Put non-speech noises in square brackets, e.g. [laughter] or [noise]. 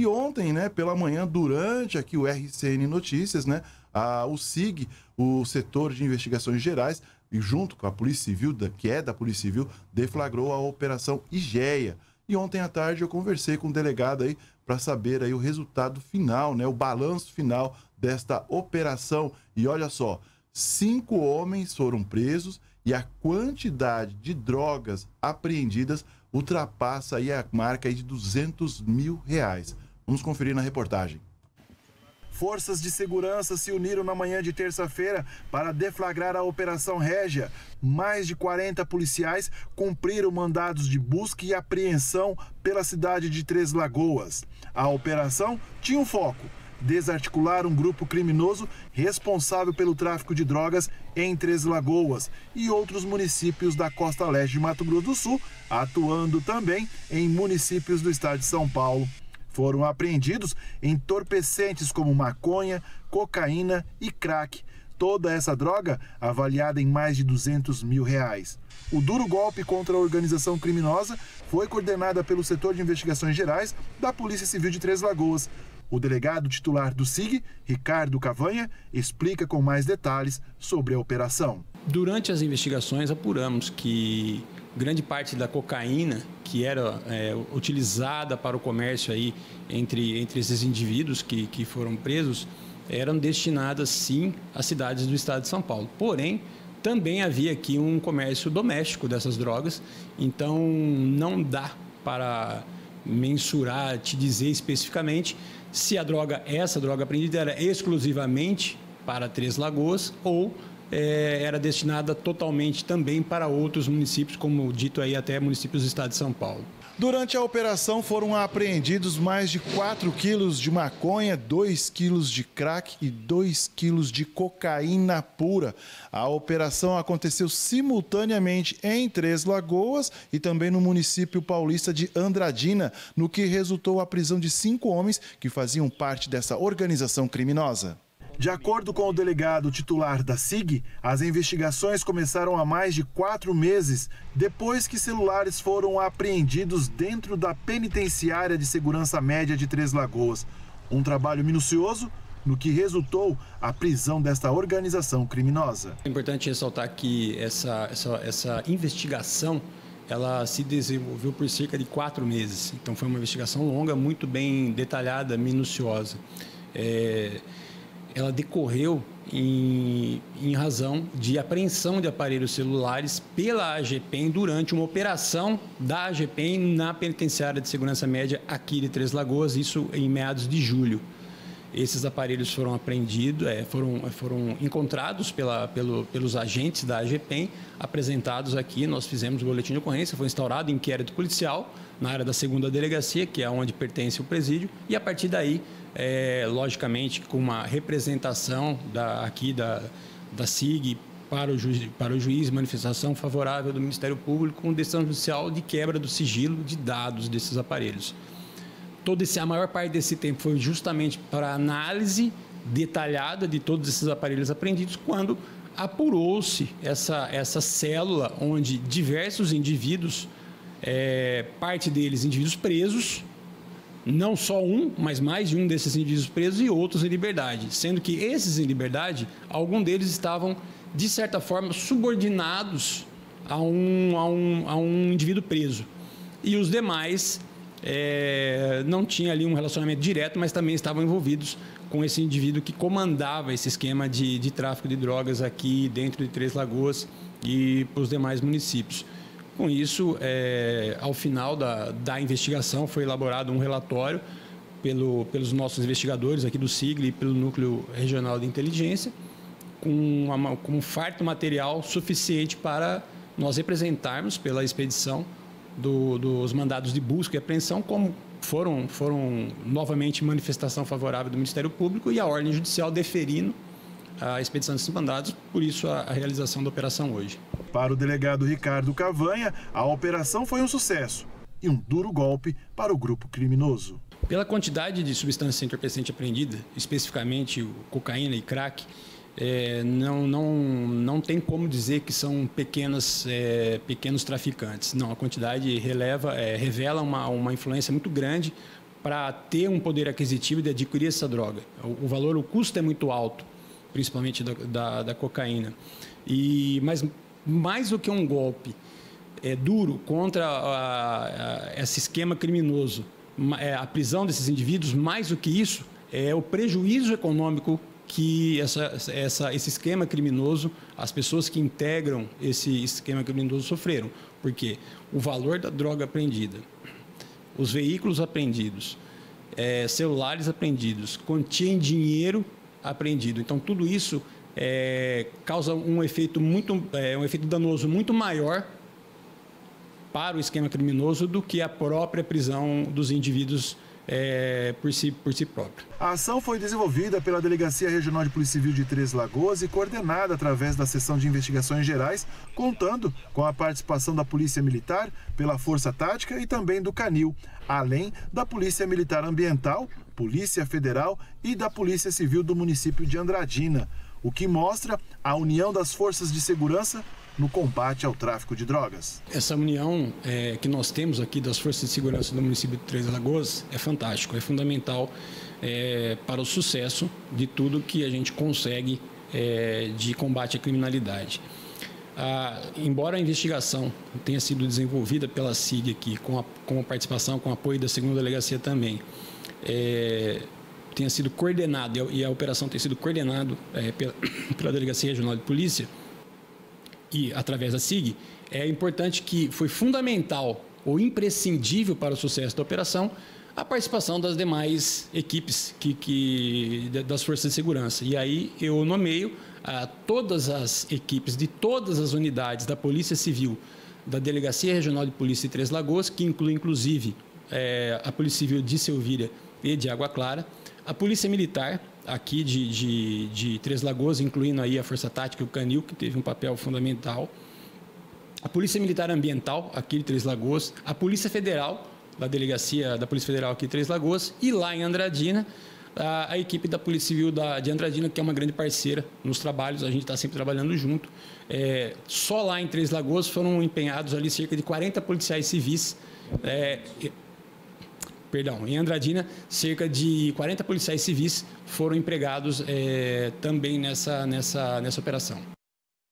E ontem, né, pela manhã, durante aqui o RCN Notícias, né, a, o SIG, o setor de investigações gerais, e junto com a Polícia Civil, da, que é da Polícia Civil, deflagrou a Operação IGEA. E ontem à tarde eu conversei com o delegado aí para saber aí o resultado final, né, o balanço final desta operação. E olha só, cinco homens foram presos e a quantidade de drogas apreendidas ultrapassa aí a marca aí de 200 mil reais. Vamos conferir na reportagem. Forças de segurança se uniram na manhã de terça-feira para deflagrar a Operação Régia. Mais de 40 policiais cumpriram mandados de busca e apreensão pela cidade de Três Lagoas. A operação tinha um foco desarticular um grupo criminoso responsável pelo tráfico de drogas em Três Lagoas e outros municípios da costa leste de Mato Grosso do Sul, atuando também em municípios do estado de São Paulo. Foram apreendidos entorpecentes como maconha, cocaína e crack. Toda essa droga avaliada em mais de 200 mil reais. O duro golpe contra a organização criminosa foi coordenada pelo setor de investigações gerais da Polícia Civil de Três Lagoas. O delegado titular do SIG, Ricardo Cavanha, explica com mais detalhes sobre a operação. Durante as investigações, apuramos que grande parte da cocaína que era é, utilizada para o comércio aí entre, entre esses indivíduos que, que foram presos eram destinadas sim às cidades do estado de São Paulo. Porém, também havia aqui um comércio doméstico dessas drogas, então não dá para mensurar, te dizer especificamente se a droga, essa droga apreendida era exclusivamente para Três Lagoas ou é, era destinada totalmente também para outros municípios, como dito aí até municípios do estado de São Paulo. Durante a operação foram apreendidos mais de 4 quilos de maconha, 2 quilos de crack e 2 quilos de cocaína pura. A operação aconteceu simultaneamente em Três Lagoas e também no município paulista de Andradina, no que resultou a prisão de cinco homens que faziam parte dessa organização criminosa. De acordo com o delegado titular da SIG, as investigações começaram há mais de quatro meses depois que celulares foram apreendidos dentro da penitenciária de segurança média de Três Lagoas. Um trabalho minucioso no que resultou a prisão desta organização criminosa. É importante ressaltar que essa, essa, essa investigação ela se desenvolveu por cerca de quatro meses. Então foi uma investigação longa, muito bem detalhada, minuciosa. É ela decorreu em, em, razão de apreensão de aparelhos celulares pela AGPEM durante uma operação da AGPEM na penitenciária de segurança média aqui de Três Lagoas, isso em meados de julho. Esses aparelhos foram apreendidos, é, foram, foram encontrados pela, pelo, pelos agentes da AGPEM, apresentados aqui. Nós fizemos o boletim de ocorrência, foi instaurado inquérito policial na área da segunda delegacia, que é onde pertence o presídio, e a partir daí é, logicamente com uma representação da, aqui da, da SIG para o, juiz, para o juiz, manifestação favorável do Ministério Público com decisão judicial de quebra do sigilo de dados desses aparelhos. Todo esse, a maior parte desse tempo foi justamente para análise detalhada de todos esses aparelhos apreendidos, quando apurou-se essa, essa célula onde diversos indivíduos, é, parte deles indivíduos presos, não só um, mas mais de um desses indivíduos presos e outros em liberdade, sendo que esses em liberdade, alguns deles estavam, de certa forma, subordinados a um, a um, a um indivíduo preso. E os demais é, não tinham ali um relacionamento direto, mas também estavam envolvidos com esse indivíduo que comandava esse esquema de, de tráfico de drogas aqui dentro de Três Lagoas e para os demais municípios. Com isso, é, ao final da, da investigação, foi elaborado um relatório pelo, pelos nossos investigadores aqui do SIGLE e pelo Núcleo Regional de Inteligência, com, uma, com um farto material suficiente para nós representarmos pela expedição do, dos mandados de busca e apreensão, como foram, foram novamente manifestação favorável do Ministério Público e a ordem judicial deferindo a expedição desses mandados, por isso a, a realização da operação hoje. Para o delegado Ricardo Cavanha, a operação foi um sucesso e um duro golpe para o grupo criminoso. Pela quantidade de substância entorpecente apreendida, especificamente cocaína e crack, é, não, não, não tem como dizer que são pequenas, é, pequenos traficantes. Não, a quantidade releva, é, revela uma, uma influência muito grande para ter um poder aquisitivo de adquirir essa droga. O, o valor, o custo é muito alto, principalmente da, da, da cocaína. E, mas mais do que um golpe é, duro contra a, a, esse esquema criminoso, é, a prisão desses indivíduos, mais do que isso, é o prejuízo econômico que essa, essa, esse esquema criminoso, as pessoas que integram esse esquema criminoso sofreram. Porque o valor da droga apreendida, os veículos apreendidos, é, celulares apreendidos, quantia em dinheiro apreendido. Então, tudo isso é, causa um efeito, muito, é, um efeito danoso muito maior para o esquema criminoso do que a própria prisão dos indivíduos é, por, si, por si próprio. A ação foi desenvolvida pela Delegacia Regional de Polícia Civil de Três Lagoas e coordenada através da Seção de Investigações Gerais, contando com a participação da Polícia Militar, pela Força Tática e também do Canil, além da Polícia Militar Ambiental, Polícia Federal e da Polícia Civil do município de Andradina, o que mostra a união das forças de segurança no combate ao tráfico de drogas. Essa união é, que nós temos aqui das forças de segurança do município de Três Lagoas é fantástico, é fundamental é, para o sucesso de tudo que a gente consegue é, de combate à criminalidade. Ah, embora a investigação tenha sido desenvolvida pela SIG aqui, com a, com a participação, com o apoio da segunda delegacia também, é, tenha sido coordenado e a, operação tenha sido coordenado é, pela, [coughs] pela Delegacia Regional de Polícia, e através da SIG, é importante que foi fundamental ou imprescindível para o sucesso da operação a participação das demais equipes que, que das forças de segurança. E aí eu nomeio a todas as equipes de todas as unidades da Polícia Civil, da Delegacia Regional de Polícia de Três Lagoas, que inclui inclusive é, a Polícia Civil de Silvíria e de Água Clara, a Polícia Militar, aqui de, de, de Três Lagoas, incluindo aí a Força Tática e o Canil, que teve um papel fundamental. A Polícia Militar Ambiental, aqui de Três Lagoas. A Polícia Federal, da Delegacia da Polícia Federal aqui de Três Lagoas. E lá em Andradina, a, a equipe da Polícia Civil da, de Andradina, que é uma grande parceira nos trabalhos, a gente está sempre trabalhando junto. É, só lá em Três Lagoas foram empenhados ali cerca de 40 policiais civis. É, perdão, em Andradina, cerca de 40 policiais civis foram empregados é, também nessa, nessa, nessa operação.